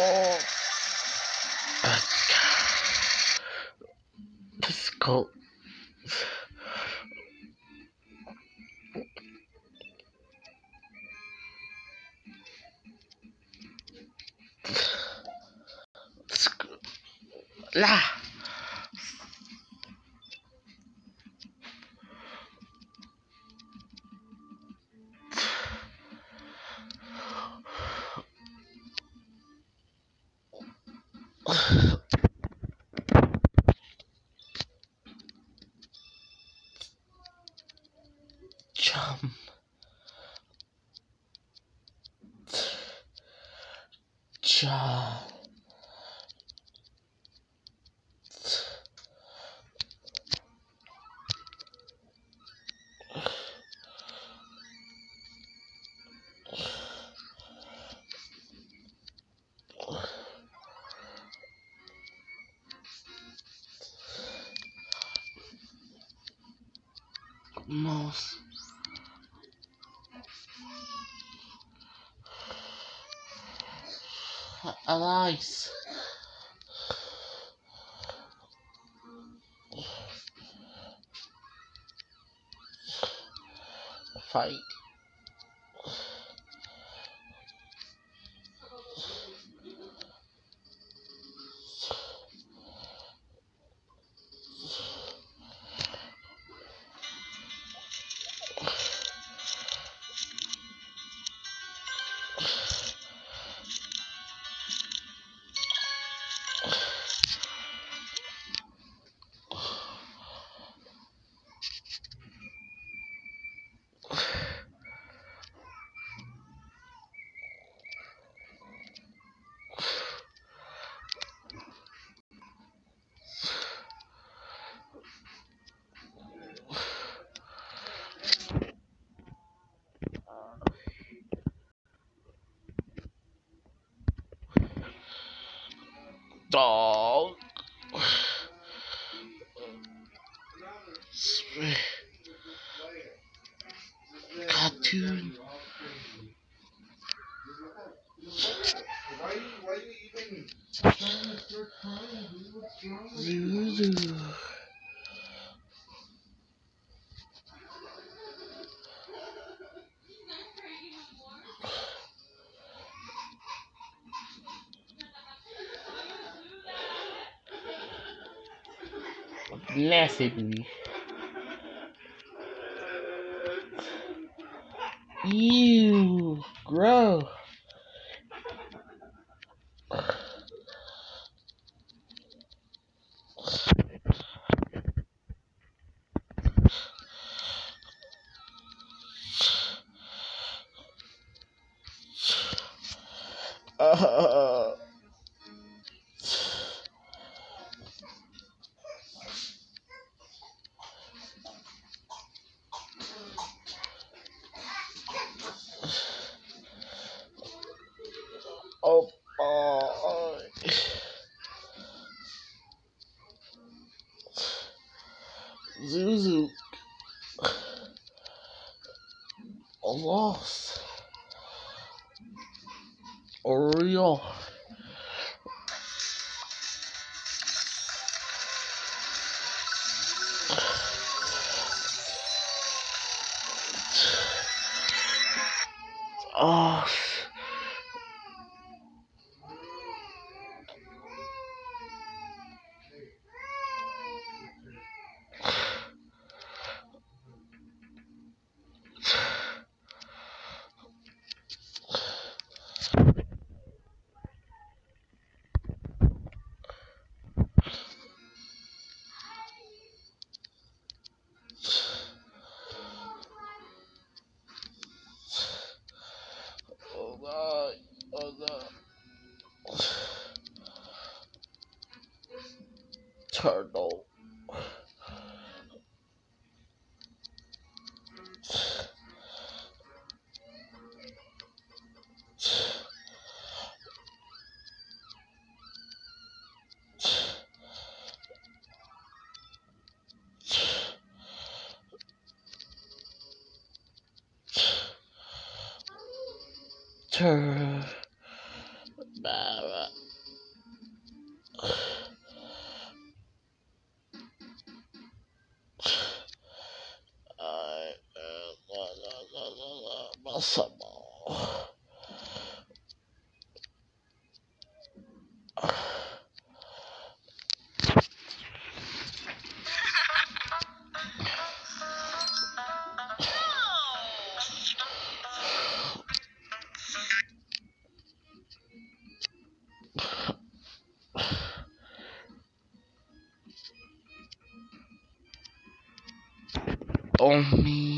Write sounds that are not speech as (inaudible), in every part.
Oh. Uh, difficult. Lah. Chum. (sighs) (sighs) Chum. Mouse. Alice. Fight. Cartoon. Why, why you even trying to grow. Uh, Turtle. Tur. Massimo. On oh, me.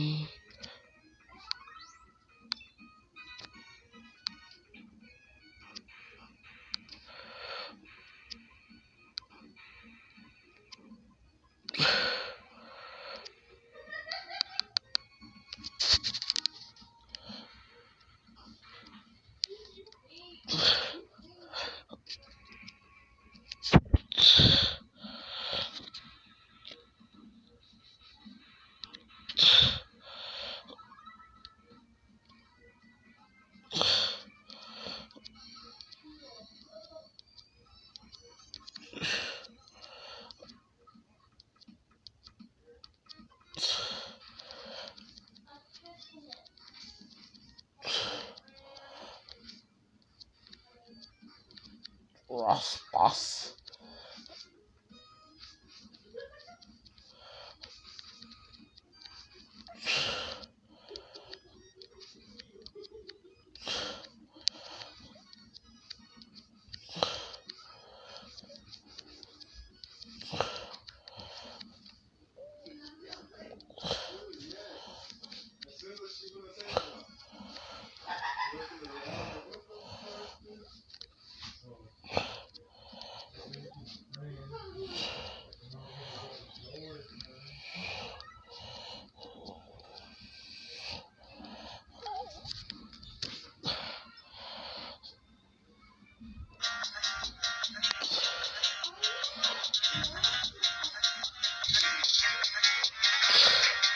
Raspas. As Boss. Boss.